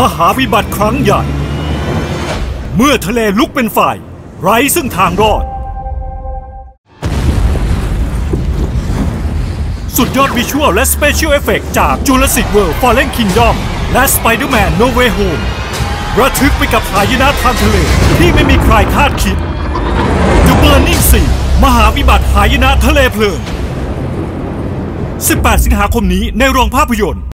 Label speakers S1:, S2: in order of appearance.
S1: มหาวิบัติครั้งใหญ่ เมื่อทะเลลุกเป็นไฟไร้ซึ่งทางรอด สุดยอด visual และ special effect จาก Jurassic World Fallen Kingdom และ Spider-Man No Way Home ระทึกไปกับหายนะทางทะเลที่ไม่มีใครคาดคิด The Burning Sea มหาวิบัติหายนะทะเลเพลิง 18 สิงหาคมนี้ในโรงภาพยนตร์